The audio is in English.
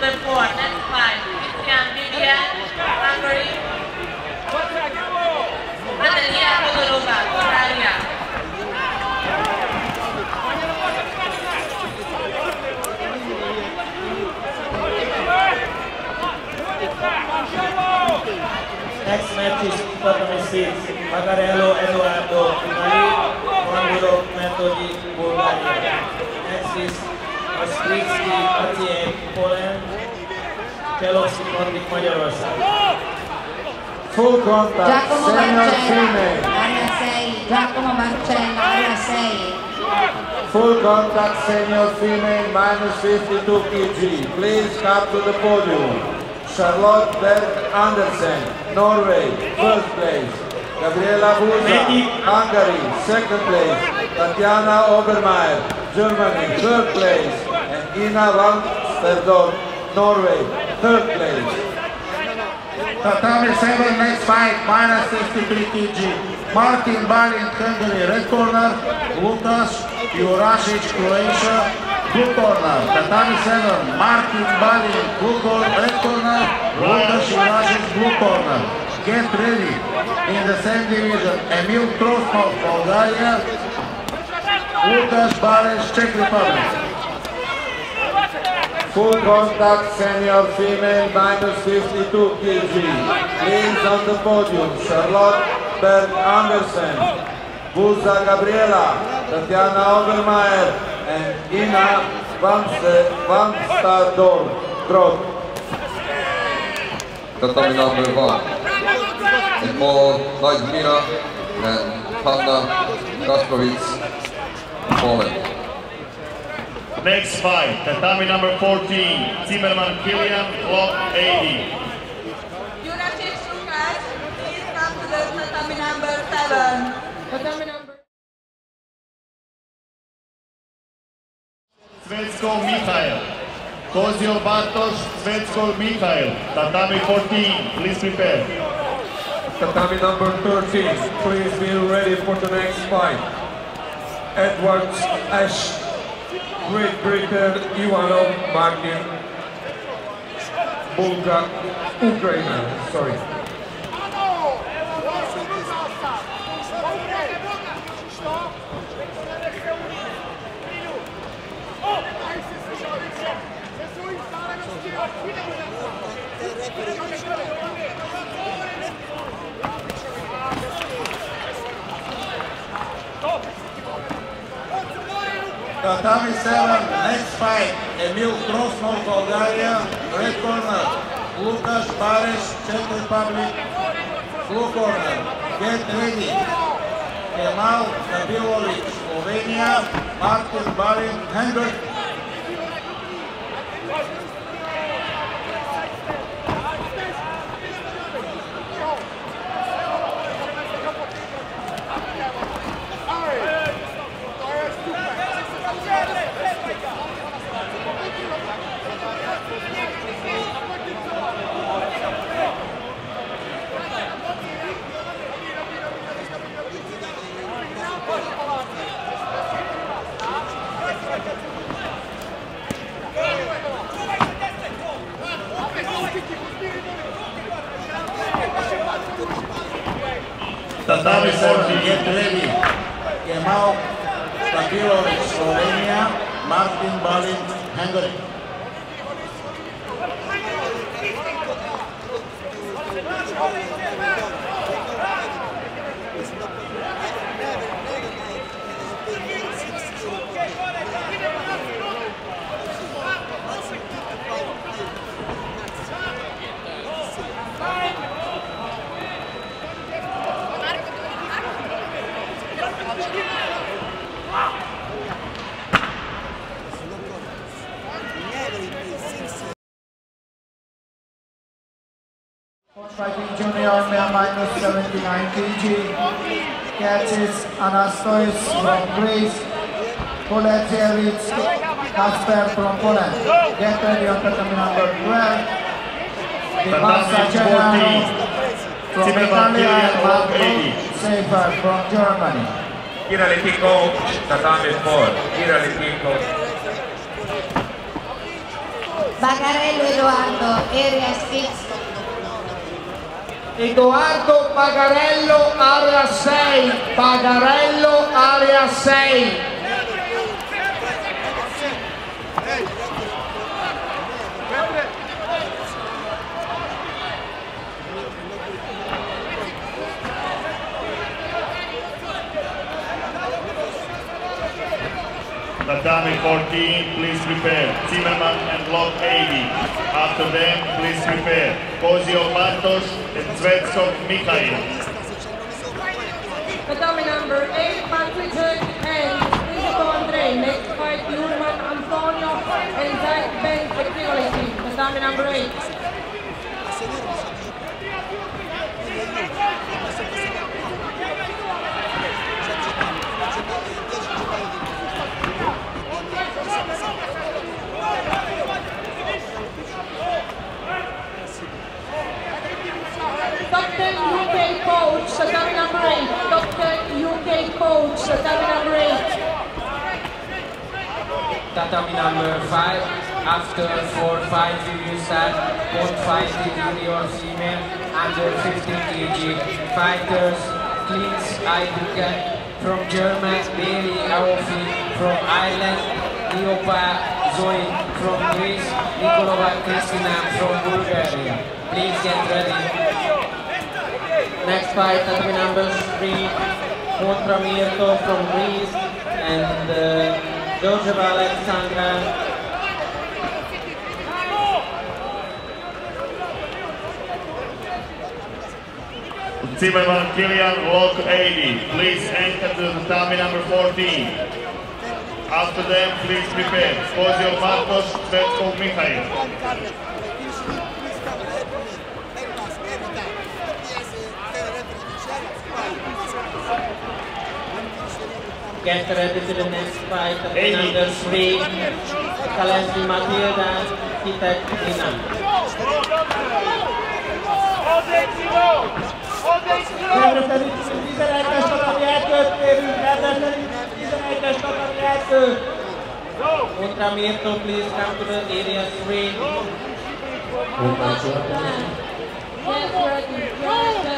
Number four, next fight, Christian Vivian, Hungary. Natalia Todorova, Australia. Next match is for 26. Magarello Eduardo, Italy. Juan Metodi, Bulgaria. Next is Ostritsky Maciej, Poland. Kelowski Kondik, Magyarország. Full contact, Giacomo senior female. area 6, Giacomo Marcella, area 6. Full contact, senior female, minus 52 kg. Please come to the podium. Charlotte Berg Andersen, Norway, first place. Gabriela Buza, Hungary, second place. Tatiana Obermeier, Germany, third place. And Ina van Sterdorp, Norway, third place. Tatami 7, next fight, minus 63 kg. Martin Balin, Hungary, red corner. Lukas Jurasic, Croatia, blue corner. Tatami 7, Martin Balin, blue corner, red corner. Lukas Jurasic, blue corner. Get ready. In the same division, Emil Trosmov, Bulgaria. Lukas Balin, Czech Republic. Full contact senior female minus 52 kg. Please on the podium. Charlotte Berg Andersen, Buza Gabriela, Tatiana Obermeier, and Ina Van. Trot. Tatami number one. Edmond Nagymira and Hanna Kasprovitz, Poland. Next fight, tatami number 14, Zimmerman Kilian, block 80. Jurasic Lukas, please come to the tatami number seven. Tatami number. Svetsko Mikhail. Kozio Bartosz, Svetsko Mikhail. Tatami 14, please prepare. Tatami number 13, please be ready for the next fight. Edwards Ash, Great Britain, Ivanov Martin, Bulgar, Ukraine, sorry. Tatami 7, next fight, Emil Krosnov, Bulgaria, red corner, Lukas Bares, Czech Republic, blue corner, get ready, Kemal Kabilovic, Slovenia, Martin Balin, Hungary, Tatami 7, get ready. Kemal Kabilovic, Slovenia, Martin Balin, Hungary. Fighting junior male minus 79 kg. Catches Anastois from Greece. Poletievich Kasper from Poland. Get ready on tatami number 12. Dibasa General from Zimmerman Italy Kilian, and block Marco 80. Safer from Germany. Kirali coach, tatami 4. Kirali coach. Bagarello Edoardo, area 6. Edoardo Pagarello, area 6. Pagarello, area 6. Tatami 14, please prepare. Zimmerman and Block 80. After them, please prepare. Kozio Bartosz and Zvetskov Mikhail. Tatami number 8, Patrick Hood and Rizzo Andre. Next fight, Yurman Antonio and Zach Ben Petriolesi. Tatami number 8. Dr. UK coach, tatami number 8. Dr. UK coach, tatami number 8. Tatami number 5. After 4 fights we will start both fights in junior female under 15 kg fighters. Klins Ayduken from Germany, Bailey Aofi from Ireland, Liopa Zoe from Greece, Nikolova Kristina from Bulgaria. Please get ready. Next fight, tatami number three, Montra Mirko from Greece and uh, Georgieva Alexandra. Zimmerman Kilian, Block 80. Please enter to the tatami number 14. After them, please prepare. Kozio Bartosz, Zvetskov Mikhail. Get ready to the next fight, tatami number three, Kalesny Matilda, Kitek Dina. Rendezszerű 11-es tatami elköt kérünk, rendezszerű 11-es tatami elköt. Montra Mirko, please come to the area three. Get ready, get ready.